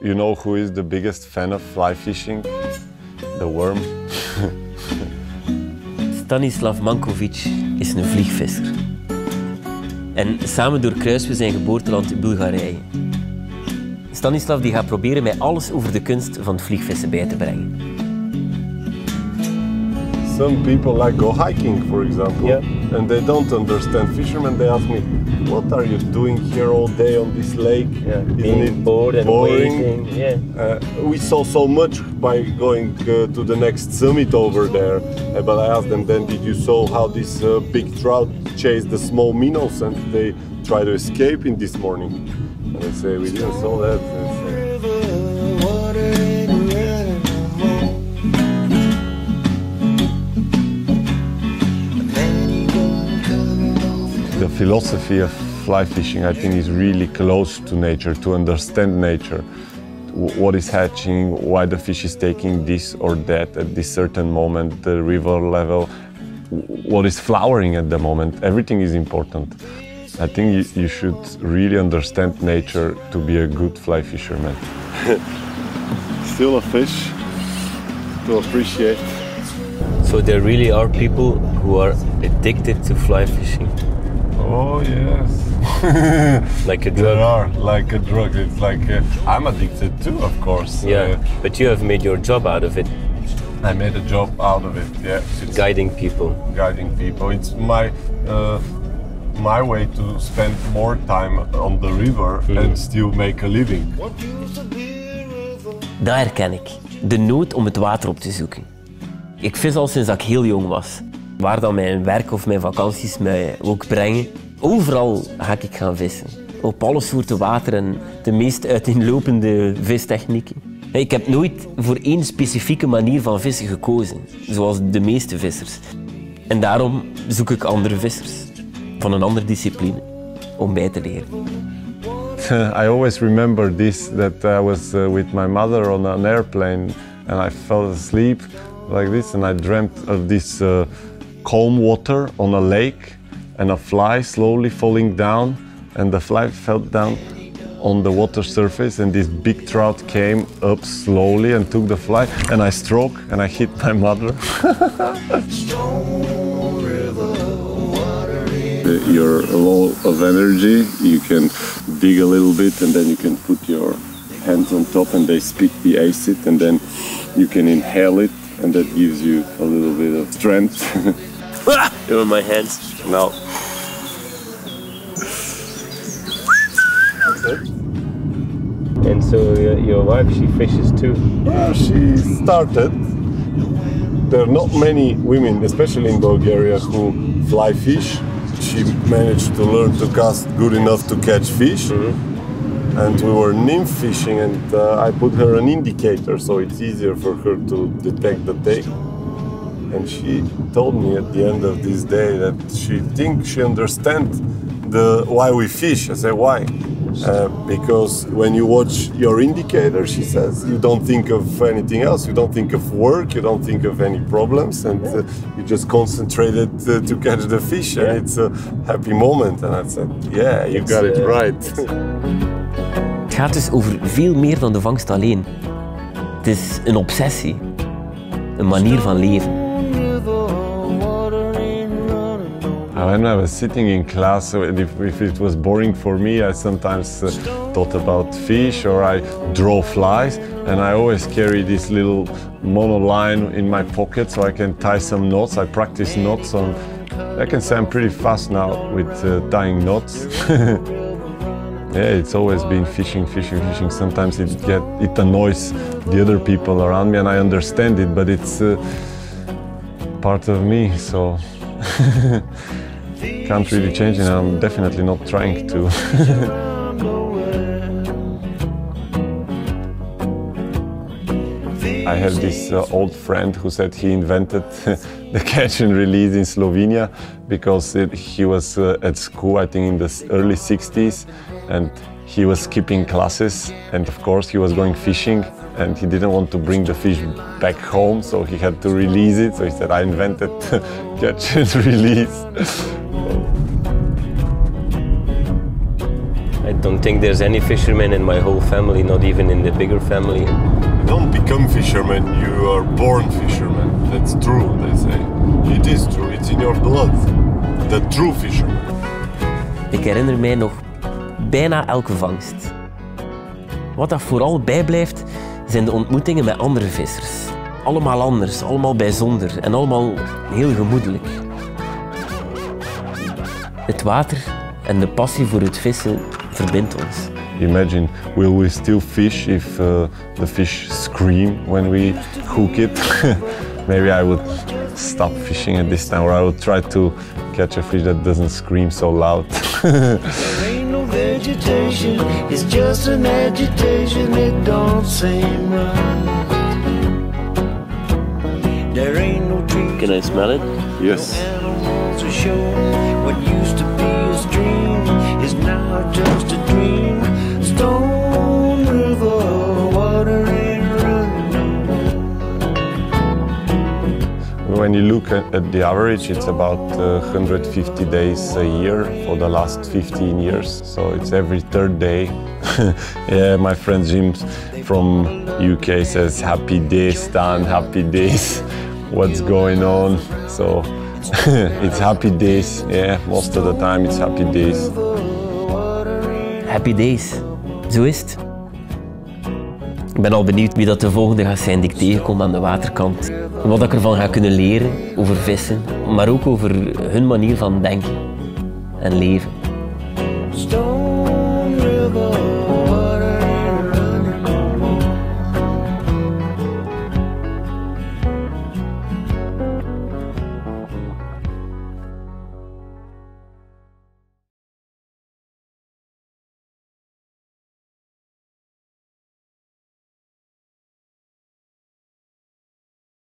You know who is the biggest fan of fly fishing? The worm. Stanislav Mankovic is een vliegvisser. En samen doorkruisen we zijn geboorteland Bulgarije. Stanislav die gaat proberen mij alles over de kunst van vliegvissen bij te brengen. Some people like go hiking, for example, Yeah. and they don't understand fishermen. They ask me, "What are you doing here all day on this lake? Isn't it bored and boring?" Yeah. Uh, we saw so much by going uh, to the next summit over there, uh, but I asked them then, did you saw how this uh, big trout chase the small minnows and they try to escape in this morning? And they say, we didn't saw that. Philosophy of fly fishing, I think, is really close to nature, to understand nature. What is hatching, why the fish is taking this or that at this certain moment, the river level, what is flowering at the moment, everything is important. I think you, you should really understand nature to be a good fly fisherman. Still a fish to appreciate. So there really are people who are addicted to fly fishing, Oh, yes. like a There drug. are like a drug. It's like uh, I'm addicted too, of course. Yeah, but you have made your job out of it, Uh, I made a job out of it. Yeah, it's guiding people. guiding people. It's my uh, my way to spend more time on the river and still make a living. Dat herken ik. De nood om het water op te zoeken. Ik vis al sinds dat ik heel jong was. Waar dan mijn werk of mijn vakanties mij ook brengen. Overal ga ik gaan vissen. Op alle soorten water en de meest uiteenlopende vistechnieken. Ik heb nooit voor één specifieke manier van vissen gekozen, zoals de meeste vissers. En daarom zoek ik andere vissers van een andere discipline om bij te leren. I always remember this that I was uh, with my mother on an airplane and I fell asleep like this and I dreamt of this uh, calm water on a lake and a fly slowly falling down and the fly fell down on the water surface and this big trout came up slowly and took the fly and I struck and I hit my mother. You're low of energy, you can dig a little bit and then you can put your hands on top and they spit the acid and then you can inhale it and that gives you a little bit of strength. Over my hands. now, And so your, your wife, she fishes too. yeah, she started. There are not many women, especially in Bulgaria, who fly fish. She managed to learn to cast good enough to catch fish. Mm-hmm. And we were nymph fishing, and uh, I put her an indicator so it's easier for her to detect the take. And she told me at the end of this day that she thinks she understands the why we fish. I said why? Uh, because when you watch your indicator, she says you don't think of anything else. You don't think of work. You don't think of any problems, and uh, you just concentrated uh, to catch the fish, and it's a happy moment. And I said, yeah, you got it uh, right. Het gaat dus over veel meer dan de vangst alleen. Het is een obsessie. Een manier van leven. When I was sitting in class, if, if it was boring for me, I sometimes uh, thought about fish or I draw flies, and I always carry this little monoline in my pocket so I can tie some knots. I practice knots on. I can say I'm pretty fast now with uh, tying knots. yeah, it's always been fishing, fishing, fishing. Sometimes it get it annoys the other people around me, and I understand it, but it's uh, part of me. So can't really change it. I'm definitely not trying to. I have this uh, old friend who said he invented the catch and release in Slovenia because it, he was uh, at school, I think in the early 60s, and he was skipping classes, and of course he was going fishing, and he didn't want to bring the fish back home, so he had to release it. So he said, "I invented catch and release." I don't think there's any fishermen in my whole family, not even in the bigger family. You don't become fisherman, you are born fisherman. That's true, they say. It is true, it's in your blood. The true fisherman. Ik herinner mij nog bijna elke vangst. Wat dat vooral bijblijft, zijn de ontmoetingen met andere vissers. Allemaal anders, allemaal bijzonder en allemaal heel gemoedelijk. Het water en de passie voor het vissen verbindt ons. Imagine, will we still fish if uh, the fish scream when we hook it? Maybe I would stop fishing at this time, or I would try to catch a fish that doesn't scream so loud. There ain't no vegetation, it's just an agitation, it don't seem right. There ain't no trees, Can I smell it? yes. animals are showing what used to be a stream is now just a dream. When you look at, the average, it's about uh, 150 days a year for the last 15 years. So it's every third day. yeah, my friend Jim from UK says happy days, Stan, happy days. What's going on? So it's happy days. Yeah, most of the time it's happy days. Happy days. Zo is het. Ik ben al benieuwd wie dat de volgende gaat zijn die ik tegenkom aan de waterkant. Wat ik ervan ga kunnen leren over vissen, maar ook over hun manier van denken en leven.